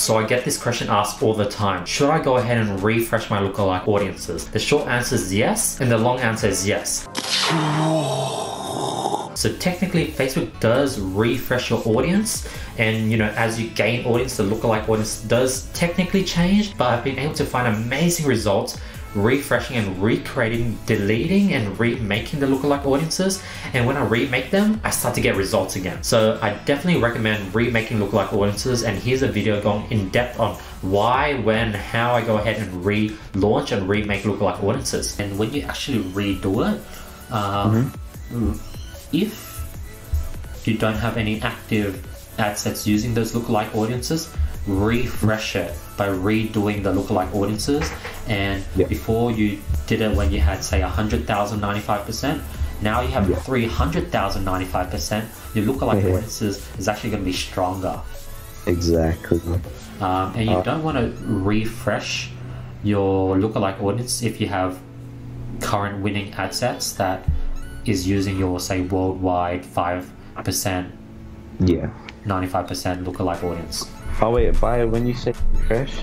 So I get this question asked all the time. Should I go ahead and refresh my lookalike audiences? The short answer is yes, and the long answer is yes. So technically Facebook does refresh your audience and you know as you gain audience the lookalike audience does technically change but I've been able to find amazing results refreshing and recreating, deleting and remaking the lookalike audiences. And when I remake them, I start to get results again. So I definitely recommend remaking lookalike audiences. And here's a video going in depth on why, when, how I go ahead and relaunch and remake lookalike audiences. And when you actually redo it, um, mm-hmm. if you don't have any active ad sets using those lookalike audiences, refresh it by redoing the lookalike audiences. And yep. before you did it when you had say 100,000 95%, now you have yep. 300,000 95%. Your lookalike yeah. audiences is actually going to be stronger. Exactly. Um, and you uh, don't want to refresh your lookalike audience if you have current winning ad sets that is using your say worldwide 5% yeah 95% lookalike audience Oh wait, by when you say refresh,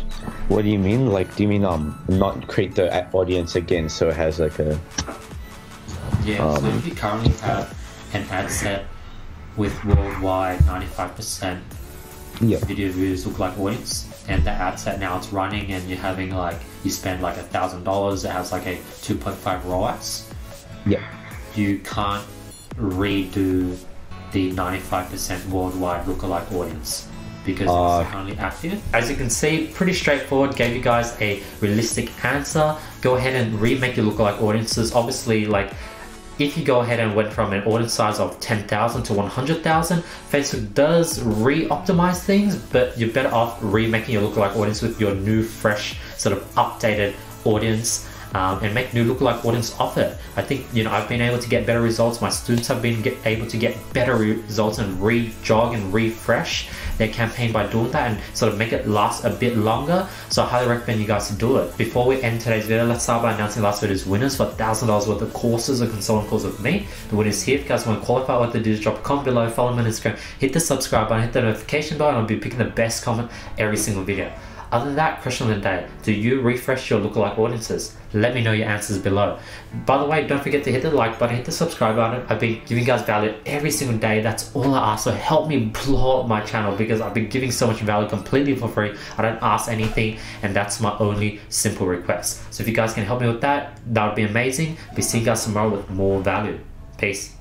what do you mean? Like, do you mean um not create the audience again so it has like a? Yeah. Um, so if you currently have an ad set with worldwide ninety five percent yeah. video views lookalike audience, and the ad set now it's running, and you're having like you spend like a thousand dollars, it has like a two point five ROAS. Yeah. You can't redo the ninety five percent worldwide lookalike audience because uh, it's currently active. As you can see, pretty straightforward, gave you guys a realistic answer. Go ahead and remake your lookalike audiences. Obviously, like if you go ahead and went from an audience size of 10,000 to 100,000, Facebook does re-optimize things, but you're better off remaking your lookalike audience with your new, fresh, sort of updated audience um, and make new lookalike audience off it. I think you know I've been able to get better results. My students have been get, able to get better results and re-jog and refresh their campaign by doing that and sort of make it last a bit longer. So I highly recommend you guys to do it. Before we end today's video, let's start by announcing last video's winners for $1,000 worth of courses or consulting calls with me. The winners here. If you guys want to qualify, to do is drop a comment below, follow me on Instagram, hit the subscribe button, hit the notification bell, and I'll be picking the best comment every single video. Other than that, question of the day, do you refresh your lookalike audiences? Let me know your answers below. By the way, don't forget to hit the like button, hit the subscribe button. I've been giving you guys value every single day. That's all I ask. So help me blow up my channel because I've been giving so much value completely for free. I don't ask anything and that's my only simple request. So if you guys can help me with that, that would be amazing. Be seeing you guys tomorrow with more value. Peace.